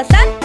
Yucatán.